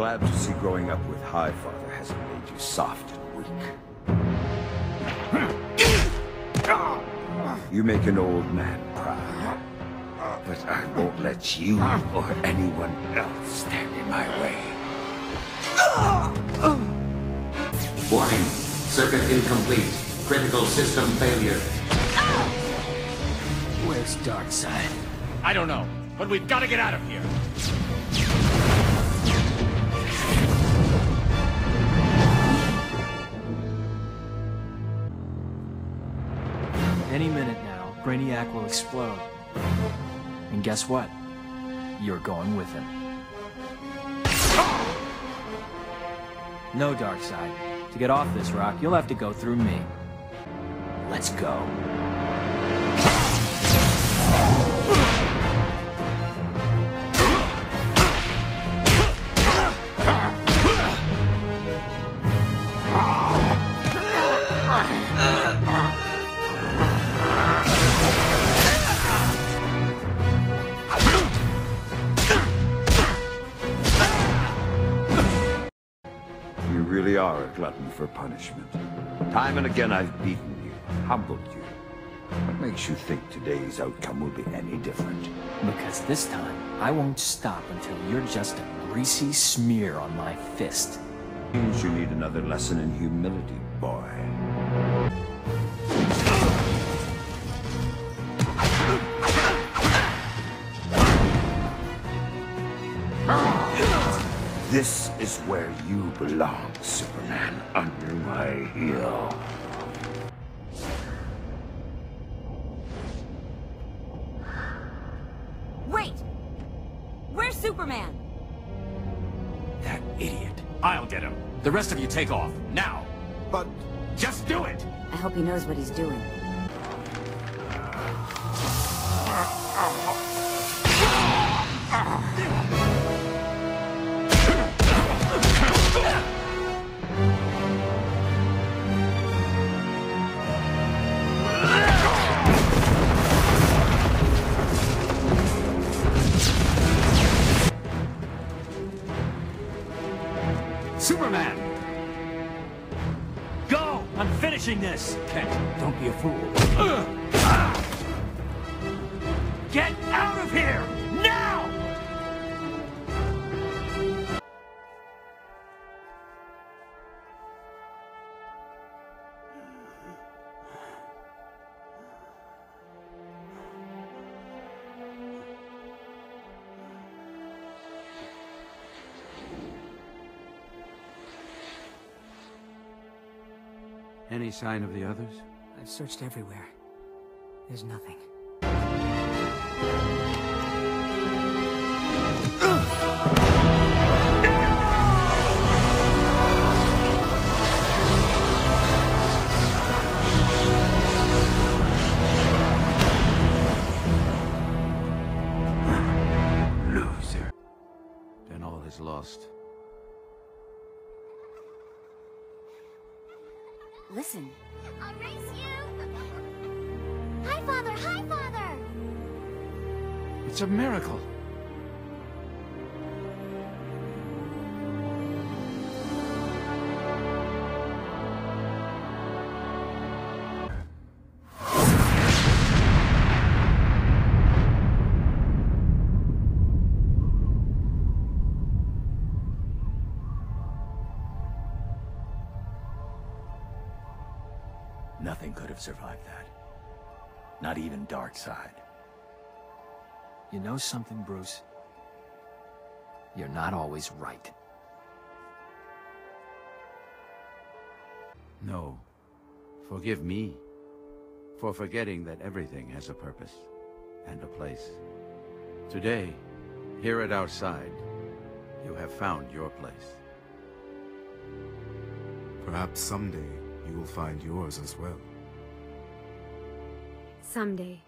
glad to see growing up with Highfather hasn't made you soft and weak. You make an old man proud. But I won't let you or anyone else stand in my way. Warning. Circuit incomplete. Critical system failure. Where's Darkseid? I don't know, but we've got to get out of here. Any minute now, Brainiac will explode. And guess what? You're going with him. No, Darkseid. To get off this rock, you'll have to go through me. Let's go. Really are a glutton for punishment. Time and again I've beaten you, humbled you. What makes you think today's outcome will be any different? Because this time, I won't stop until you're just a greasy smear on my fist. Means you need another lesson in humility, boy. This is where you belong, Superman, under my heel. Wait! Where's Superman? That idiot. I'll get him. The rest of you take off. Now. But Just do it! I hope he knows what he's doing. I'm finishing this! Kent, don't be a fool. Get out of here! Now! Any sign of the others? I've searched everywhere. There's nothing. loser. Then all is lost. Listen. I'll race you! Highfather! Hi, Father! It's a miracle! Nothing could have survived that. Not even Darkseid. You know something, Bruce? You're not always right. No. Forgive me for forgetting that everything has a purpose and a place. Today, here at our side, you have found your place. Perhaps someday you will find yours as well. Someday.